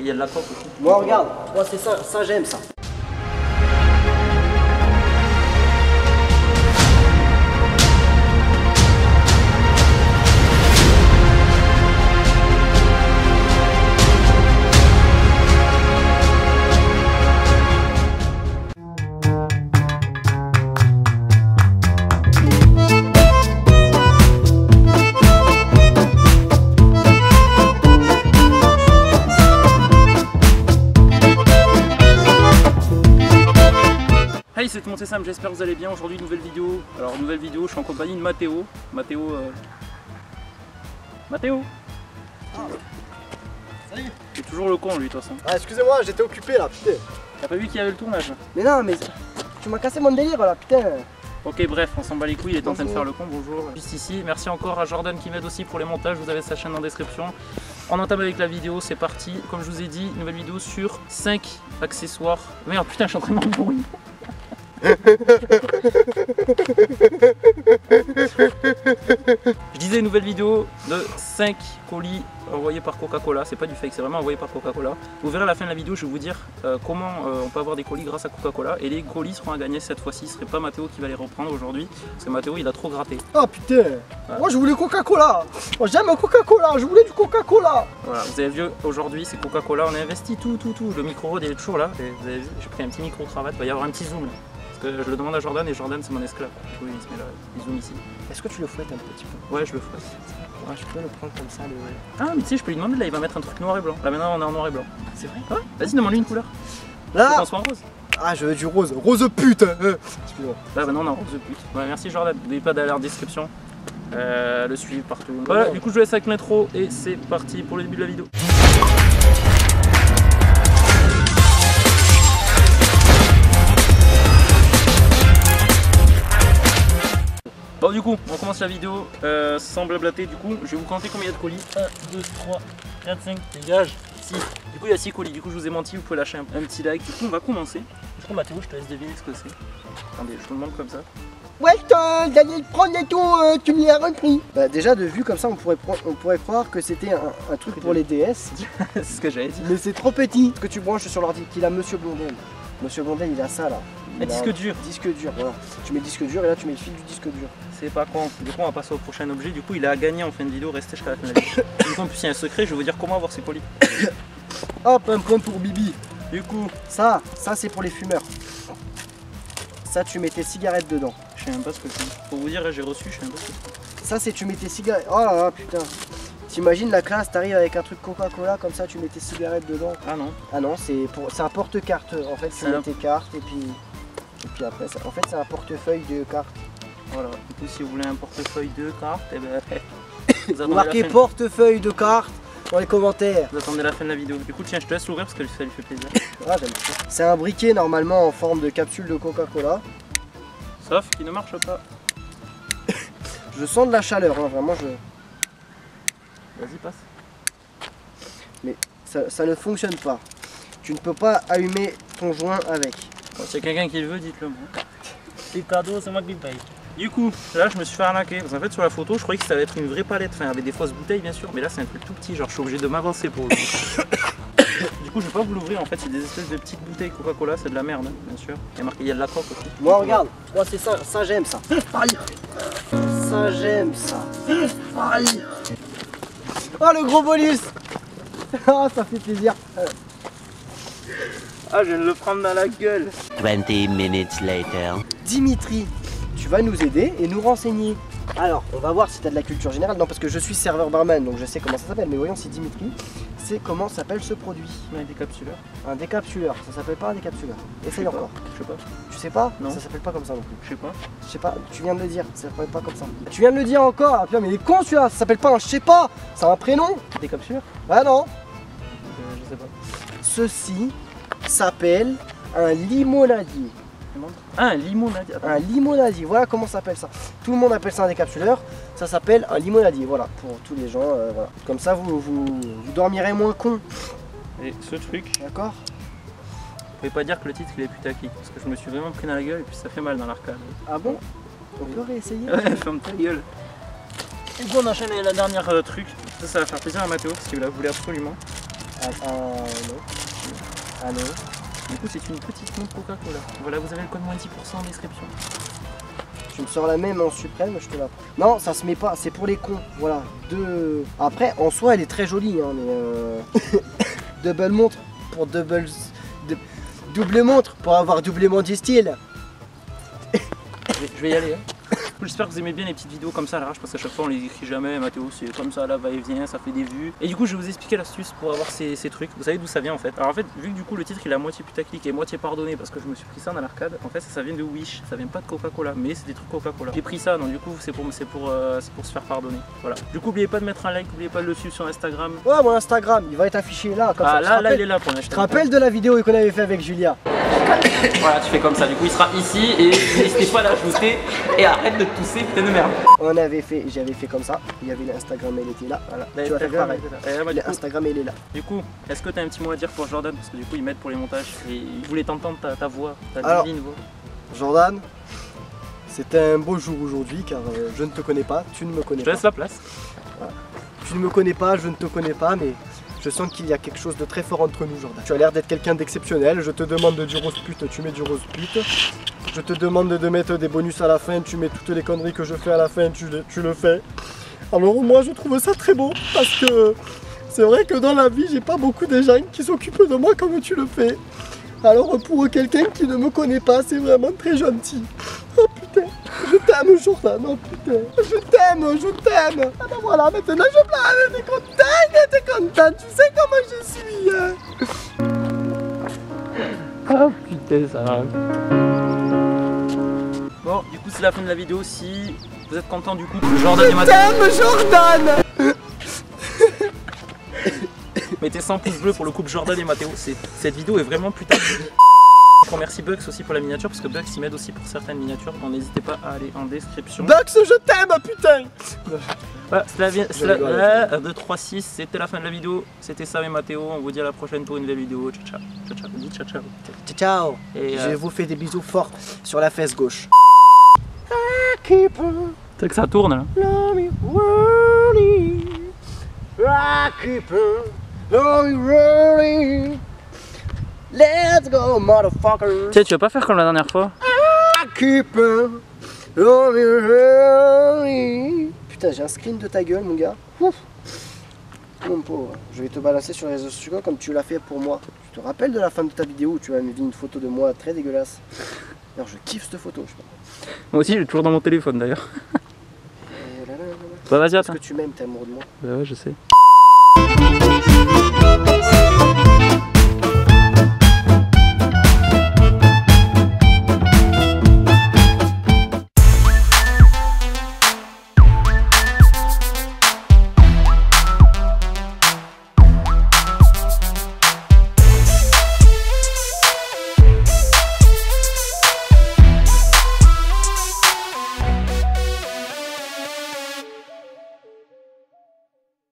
Il y a de la coque aussi. Moi, regarde, moi, c'est ça, ça j'aime ça. Hey, c'est Monté Sam, j'espère que vous allez bien. Aujourd'hui, nouvelle vidéo. Alors, nouvelle vidéo, je suis en compagnie de Mathéo. Mathéo. Euh... Mathéo Salut C'est toujours le con, lui, de toute façon. Ah, excusez-moi, j'étais occupé là, putain. T'as pas vu qu'il y avait le tournage? Mais non, mais tu m'as cassé mon délire là, putain. Ok, bref, on s'en bat les couilles, il est en train de faire le con. Bonjour. Juste ici, merci encore à Jordan qui m'aide aussi pour les montages. Vous avez sa chaîne en description. On entame avec la vidéo, c'est parti. Comme je vous ai dit, nouvelle vidéo sur 5 accessoires. Merde, putain, je suis en train de m'embrouiller. Je disais une nouvelle vidéo de 5 colis envoyés par Coca-Cola. C'est pas du fake, c'est vraiment envoyé par Coca-Cola. Vous verrez à la fin de la vidéo, je vais vous dire euh, comment euh, on peut avoir des colis grâce à Coca-Cola. Et les colis seront à gagner cette fois-ci. Ce serait pas Mathéo qui va les reprendre aujourd'hui. Parce que Mathéo il a trop gratté. Ah putain Moi je voulais Coca-Cola Moi j'aime Coca-Cola, je voulais du Coca-Cola Voilà, vous avez vu aujourd'hui c'est Coca-Cola, on a investi tout, tout, tout. Le micro il est toujours là. Vous avez vu, j'ai pris un petit micro cravate, il va y avoir un petit zoom là. Parce que je le demande à Jordan et Jordan c'est mon esclave. Coup il se met là, il zoom ici. Est-ce que tu le fouettes un petit peu? Ouais, je le. Ouais, je peux le prendre comme ça, le... Ah, mais tu sais, je peux lui demander là, il va mettre un truc noir et blanc. Là maintenant on est en noir et blanc. C'est vrai? Ouais, vas-y, demande-lui une couleur. Là soit en rose. Ah, je veux du rose, rose pute. Excuse-moi. Là maintenant on est en rose pute. Ouais, merci Jordan. N'oubliez pas d'aller en description. Euh, le suivre partout. Voilà, du coup je vous laisse avec l'intro et c'est parti pour le début de la vidéo. Bon du coup, on commence la vidéo euh, sans blablater du coup, je vais vous compter combien il y a de colis. 1, 2, 3, 4, 5, dégage, 6. Du coup il y a 6 colis, du coup je vous ai menti, vous pouvez lâcher un, un petit like. Du coup on va commencer. Du coup Mathéo, je te laisse deviner ce que c'est? Attendez, je vous le montre comme ça. Ouais, Daniel, prends et tout, euh, tu me l'as repris Bah déjà de vue comme ça, on pourrait, on pourrait croire que c'était un, un truc pour les DS, c'est ce que j'avais dit. mais c'est trop petit Ce que tu branches sur l'ordi, qu'il a Monsieur Blondel. Monsieur Blondel, il a ça là. Disque dur. Disque dur, voilà. Tu mets disque dur et là tu mets le fil du disque dur. C'est pas con. Du coup on va passer au prochain objet. Du coup il a gagné en fin de vidéo, restez jusqu'à la fin de la vidéo. du coup en plus il y a un secret, je vais vous dire comment avoir ces colis. Hop, un point pour Bibi. Du coup, Ça, ça c'est pour les fumeurs. Ça, tu mets tes cigarettes dedans. je sais même pas ce que c'est. Pour vous dire, là, j'ai reçu, je sais même pas ce que c'est. Ça, c'est tu mets tes cigarettes. Oh là là, putain. T'imagines la classe, t'arrives avec un truc Coca-Cola, comme ça, tu mets tes cigarettes dedans. Ah non. Ah non, c'est pour, c'est un porte-carte. En fait, tu C'est mets un- tes cartes et puis, et puis après, ça- en fait, c'est un portefeuille de cartes. Voilà. Du coup si vous voulez un portefeuille de cartes, eh ben, vous, marquez portefeuille de cartes dans les commentaires. vous attendez la fin de la vidéo. Du coup tiens, je te laisse l'ouvrir parce que ça lui fait plaisir. Ah. C'est un briquet normalement en forme de capsule de Coca-Cola. Sauf qu'il ne marche pas. Je sens de la chaleur, hein, vraiment. Je... Vas-y, passe. Ça, ça ne fonctionne pas. Tu ne peux pas allumer ton joint avec. Bon, a quelqu'un qui le veut, dites-le moi. C'est cadeau, c'est moi qui paye. Du coup, là je me suis fait arnaquer. Parce qu'en fait sur la photo, je croyais que ça allait être une vraie palette. Enfin, avec des fausses bouteilles bien sûr, mais là c'est un truc tout petit. Genre je suis obligé de m'avancer pour. Du coup, je vais pas vous l'ouvrir en fait, c'est des espèces de petites bouteilles Coca-Cola, c'est de la merde, hein, bien sûr. Il y a marqué, il y a de la coque aussi. Moi, regarde. Moi, c'est ça. Ça, j'aime ça. Aïe. Ça, j'aime ça. Aïe. Oh, le gros bonus. Ah, ça fait plaisir. Ah, je viens de le prendre dans la gueule. 20 minutes later. Dimitri, tu vas nous aider et nous renseigner. Alors, on va voir si tu as de la culture générale. Non, parce que je suis serveur barman, donc je sais comment ça s'appelle. Mais voyons si Dimitri sait comment s'appelle ce produit. On a des capsuleurs. Un décapsuleur. Ça s'appelle pas un décapsuleur. Essaye encore. Je sais pas. Tu sais pas? Non. Ça s'appelle pas comme ça non plus. Je sais pas. Je sais pas, tu viens de le dire, ça s'appelle pas comme ça. Tu viens de le dire encore, ah, putain, mais il est con celui-là, ça s'appelle pas un je sais pas, c'est un prénom. Des capsuleurs Ah non, euh, Je sais pas. ceci s'appelle un limonadier. Un limonade. Attends. Un limonadier, voilà comment ça s'appelle ça. Tout le monde appelle ça un décapsuleur, ça s'appelle un limonadier, voilà, pour tous les gens, euh, voilà. Comme ça vous, vous, vous dormirez moins con, Et ce truc, d'accord vous pouvez pas dire que le titre il est putaclic. Parce que je me suis vraiment pris dans la gueule et puis ça fait mal dans l'arcade. Ah bon? On peut réessayer? Ouais, ferme ta gueule. Du coup, on enchaîne la dernière euh, truc. Ça, ça va faire plaisir à Mathéo parce qu'il la voulait absolument. Ah, ah, non. Ah non. Du coup, c'est une petite montre Coca-Cola. Voilà, vous avez le code moins 10% en description. Tu me sors la même en suprême, je te la prends. Non, ça se met pas, c'est pour les cons. Voilà. Deux. Après, en soi, elle est très jolie, hein, mais. Euh... double montre pour double. de- Double montre pour avoir doublement du style. Je vais, je vais y aller. hein. J'espère que vous aimez bien les petites vidéos comme ça à l'arrache parce qu'à chaque fois on les écrit jamais. Mathéo, c'est comme ça, là, va et vient, ça fait des vues. Et du coup, je vais vous expliquer l'astuce pour avoir ces, ces trucs. Vous savez d'où ça vient en fait Alors en fait, vu que du coup le titre il est à moitié putaclic et moitié pardonné parce que je me suis pris ça dans l'arcade, en fait ça, ça vient de Wish, ça vient pas de Coca-Cola, mais c'est des trucs Coca-Cola. J'ai pris ça, donc du coup c'est pour, euh, pour se faire pardonner. Voilà. Du coup, n'oubliez pas de mettre un like, n'oubliez pas de le suivre sur Instagram. Ouais, mon Instagram, il va être affiché là. Comme ça. Ah là, là, il est là pour Tu l'acheter. te rappelles de la vidéo qu'on avait fait avec Julia? Voilà, tu fais comme ça. Du coup, il sera ici et n'hésitez pas à l'ajouter et arrête de tousser, putain de merde. On avait fait, j'avais fait comme ça. Il y avait l'Instagram, elle était là. Voilà. Tu vas faire pareil. Eh, bah, L'Instagram, elle est là. Du coup, est-ce que tu as un petit mot à dire pour Jordan? Parce que du coup, il m'aide pour les montages et il voulait t'entendre ta, ta voix, ta Alors- divine voix. Jordan, c'était un beau jour aujourd'hui car euh, je ne te connais pas, tu ne me connais Je te pas. laisse la place. Tu ne me connais pas, je ne te connais pas, mais je sens qu'il y a quelque chose de très fort entre nous, Jordan. Tu as l'air d'être quelqu'un d'exceptionnel. Je te demande du rose pute, tu mets du rose pute. Je te demande de mettre des bonus à la fin, tu mets toutes les conneries que je fais à la fin, tu, tu le fais. Alors moi, je trouve ça très beau parce que c'est vrai que dans la vie, j'ai pas beaucoup de gens qui s'occupent de moi comme tu le fais. Alors pour quelqu'un qui ne me connaît pas, c'est vraiment très gentil. Oh je t'aime Jordan, oh putain, je t'aime, je t'aime. Ah ben voilà, maintenant je pleure, t'es content, t'es content, tu sais comment je suis. hein. Ah putain, ça va. Bon, du coup, c'est la fin de la vidéo. Si vous êtes content, du coup, que Jordan et Mathéo, T'aime Jordan mettez 100 pouces bleus pour le couple Jordan et Mathéo. Cette vidéo est vraiment putain. Je remercie Bugs aussi pour la miniature parce que Bugs il m'aide aussi pour certaines miniatures. Donc n'hésitez pas à aller en description. Bugs, je t'aime, putain Voilà, c'était la, vi- Je c'était la- rigole. la- 2, 3, 6, c'était la fin de la vidéo. C'était Sam et Mathéo. On vous dit à la prochaine pour une nouvelle vidéo. Ciao, ciao. Ciao, ciao. Dis ciao, ciao. Ciao, ciao Et Je euh, vous fais des bisous forts sur la fesse gauche. C'est que ça tourne là. I keep on. Let's go, motherfucker. Tiens, tu vas pas faire comme la dernière fois running. Putain, j'ai un screen de ta gueule, mon gars. Ouf. Mon pauvre, je vais te balancer sur les réseaux sociaux comme tu l'as fait pour moi. Tu te rappelles de la fin de ta vidéo où tu as mis une photo de moi très dégueulasse Alors je kiffe cette photo. Je sais pas. Moi aussi, j'ai toujours dans mon téléphone d'ailleurs. Là. Bah, vas-y, Parce que tu m'aimes, t'es amoureux de moi. Bah ouais, je sais.